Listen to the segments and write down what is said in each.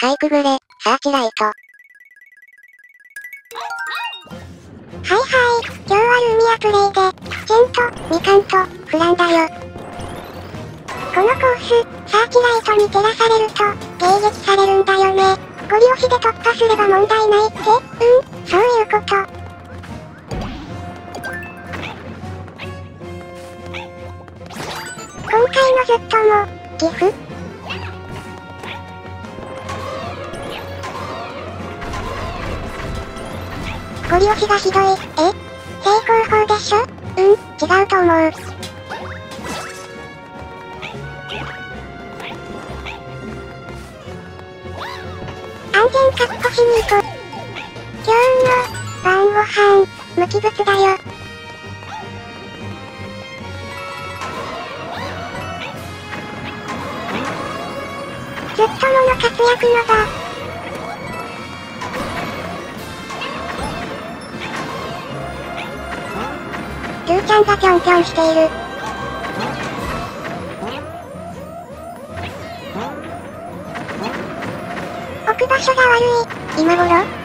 かいくぐれ、サーチライト。はいはい、今日はルーミアプレイで、チェンと、ミカンと、フランだよ。このコース、サーチライトに照らされると、迎撃されるんだよね。ゴリ押しで突破すれば問題ないって？うん、そういうこと。今回のずっとも、岐阜ゴリ押しがひどい、え成功法でしょうん、違うと思う。安全確保しに行こう。今日の、晩ご飯、無機物だよ。ずっともの活躍の場。ちゃんがぴょんぴょんしている。置く場所が悪い、今頃？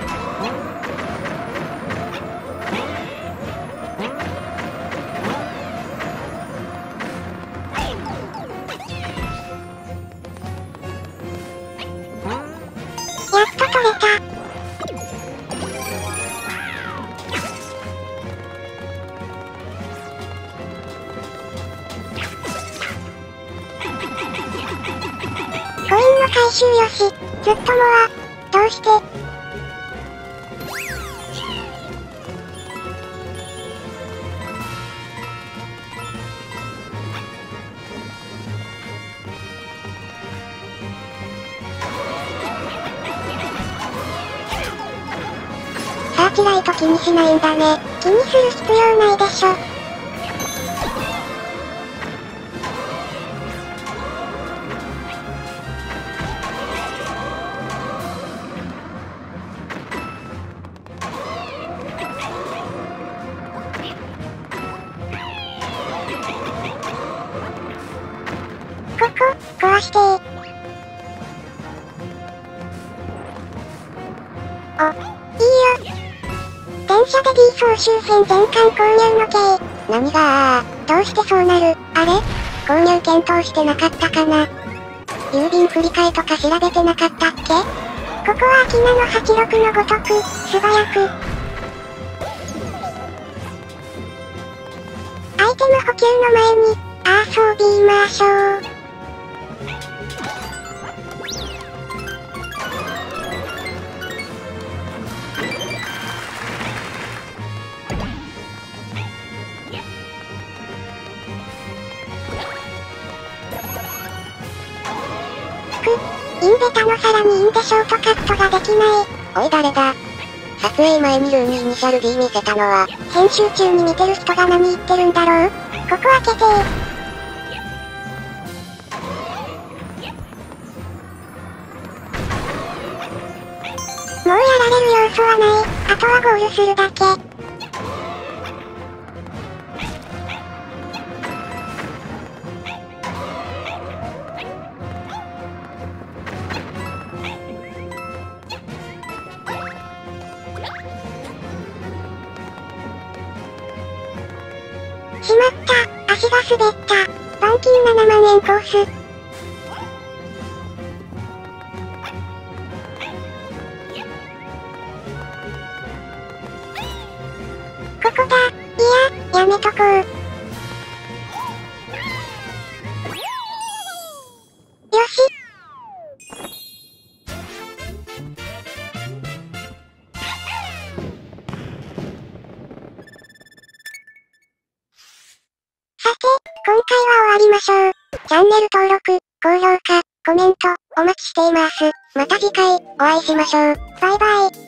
回収よし、ずっともは、どうして？サーチライト気にしないんだね。気にする必要ないでしょ。ここ壊してお、いいよ。電車で D 総集編全館購入の計。何がどうしてそうなるあれ購入検討してなかったかな郵便振り替えとか調べてなかったっけここは秋名の86のごとく、素早く。アイテム補給の前に、遊びましょう。インベタのさらにインデショートカットができない。おい誰だ？撮影前にルーミイニシャル D 見せたのは、編集中に見てる人が何言ってるんだろう？ここ開けてもうやられる要素はない。あとはゴールするだけ。しまった。足が滑った。バンキー7万円コース。ここだ。いや、やめとこう。チャンネル登録、高評価、コメント、お待ちしています。また次回、お会いしましょう。バイバイ。